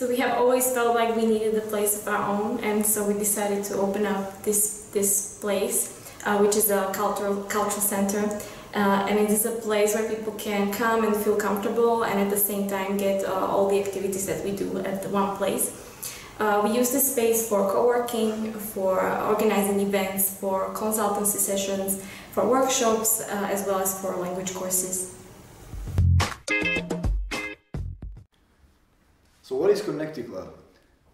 So we have always felt like we needed a place of our own, and so we decided to open up this this place, uh, which is a cultural cultural center, uh, and it is a place where people can come and feel comfortable, and at the same time get uh, all the activities that we do at one place. Uh, we use this space for co-working, for organizing events, for consultancy sessions, for workshops, uh, as well as for language courses. What is Connecticlub?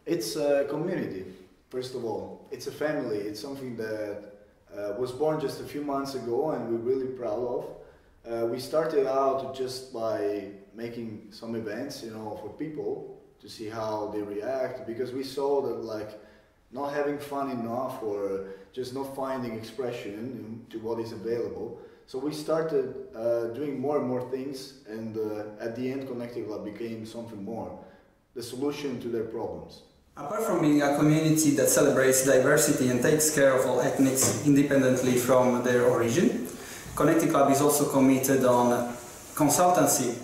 It's a community, first of all. It's a family. It's something that uh, was born just a few months ago and we're really proud of. Uh, we started out just by making some events, you know, for people to see how they react because we saw that like not having fun enough or just not finding expression to what is available. So we started uh, doing more and more things and uh, at the end Connecticlub became something more the solution to their problems. Apart from being a community that celebrates diversity and takes care of all ethnics independently from their origin, Connecticlub is also committed on consultancy,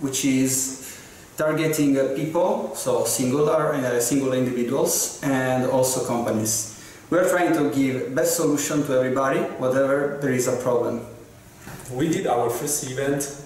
which is targeting people, so singular and uh, single individuals, and also companies. We are trying to give best solution to everybody, whatever there is a problem. We did our first event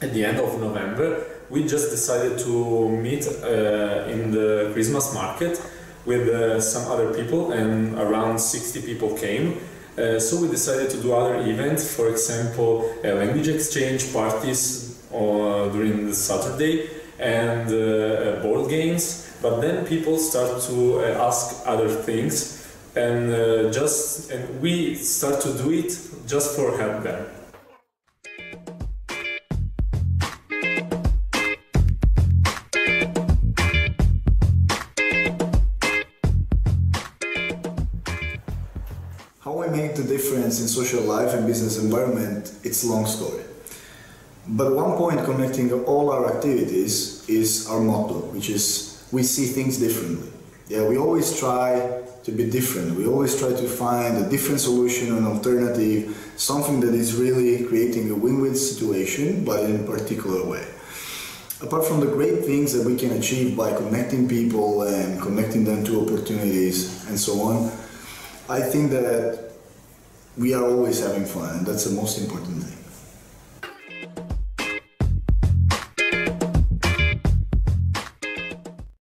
at the end of November we just decided to meet uh, in the Christmas market with uh, some other people and around 60 people came. Uh, so we decided to do other events, for example, language exchange parties uh, during the Saturday and uh, uh, board games. But then people start to ask other things and just and we start to do it just for help them. Make the difference in social life and business environment, it's a long story. But one point connecting all our activities is our motto, which is we see things differently. Yeah, we always try to be different. We always try to find a different solution, an alternative, something that is really creating a win-win situation, but in a particular way. Apart from the great things that we can achieve by connecting people and connecting them to opportunities and so on, I think that we are always having fun, and that's the most important thing.